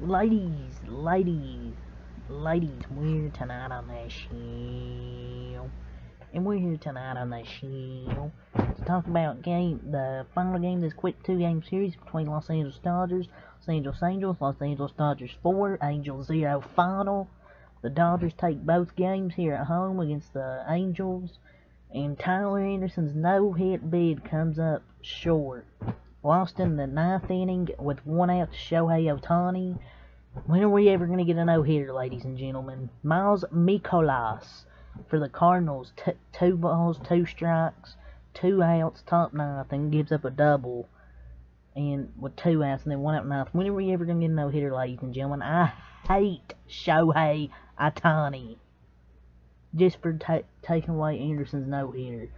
Ladies, ladies, ladies, we're here tonight on the show. And we're here tonight on the show to talk about game the final game this quick two game series between Los Angeles Dodgers, Los Angeles Angels, Los Angeles Dodgers 4, Angels 0 final. The Dodgers take both games here at home against the Angels, and Tyler Anderson's no hit bid comes up short. Lost in the ninth inning with one out to Shohei Ohtani. When are we ever going to get a no hitter, ladies and gentlemen? Miles Mikolas for the Cardinals, two balls, two strikes, two outs, top ninth, and gives up a double. And with two outs and then one out ninth. When are we ever going to get a no hitter, ladies and gentlemen? I hate Shohei Ohtani just for ta taking away Anderson's no hitter.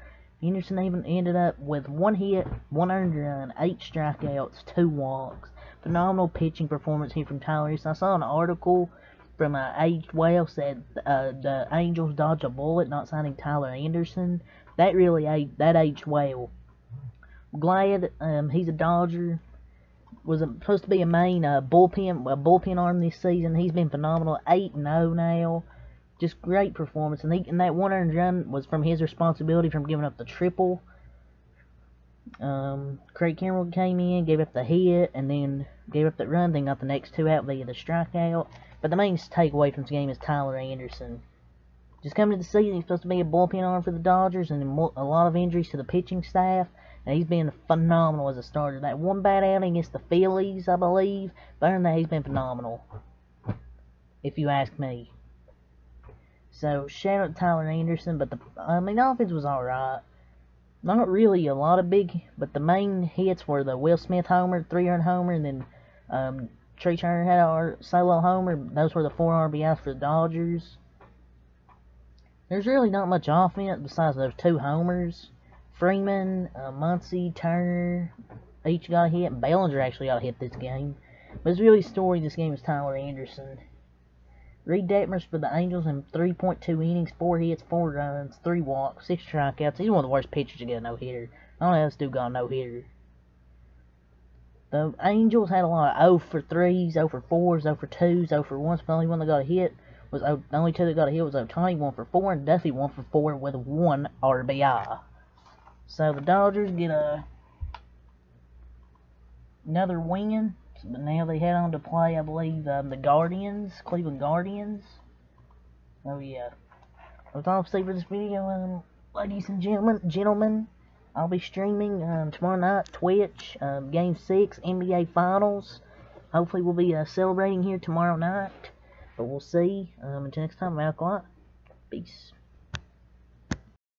Anderson even ended up with one hit, one earned run, eight strikeouts, two walks. Phenomenal pitching performance here from Tyler Anderson. I saw an article from uh, Aged Well said uh, the Angels dodge a bullet not signing Tyler Anderson. That really aged, that aged well. Glad um, he's a Dodger. Was a, supposed to be a main uh, bullpen a bullpen arm this season. He's been phenomenal. Eight and zero now just great performance. And, he, and that one earned run was from his responsibility from giving up the triple. Um, Craig Kimbrel came in, gave up the hit, and then gave up the run, then got the next two out via the strikeout. But the main takeaway from this game is Tyler Anderson. Just coming to the season, he's supposed to be a bullpen arm for the Dodgers, and a lot of injuries to the pitching staff. And he's been phenomenal as a starter. That one bad outing against the Phillies, I believe, but other than that, he's been phenomenal. If you ask me. So shout out Tyler Anderson, but the I mean the offense was alright. Not really a lot of big, but the main hits were the Will Smith homer, three run homer, and then um, Trea Turner had a solo homer. Those were the four RBIs for the Dodgers. There's really not much offense besides those two homers. Freeman, uh, Muncy, Turner, each got a hit. Bellinger actually got a hit this game. But it's really story this game is Tyler Anderson. Reid Detmers for the Angels in 3.2 innings, 4 hits, 4 runs, 3 walks, 6 strikeouts. He's one of the worst pitchers to get a no-hitter. I don't know how this dude got a no-hitter. The Angels had a lot of 0 for 3s, 0 for 4s, 0 for 2s, 0 for 1s. The only one that got a hit was the only two that got a hit was Ohtani, 1 for 4, and Duffy 1 for 4 with 1 RBI. So the Dodgers get a another win. But now they head on to play, I believe, um, the Guardians, Cleveland Guardians. Oh yeah. That's all for this video, um, ladies and gentlemen. Gentlemen, I'll be streaming um, tomorrow night, Twitch, um, Game Six, NBA Finals. Hopefully, we'll be uh, celebrating here tomorrow night, but we'll see. Um, until next time, I'm out. Peace.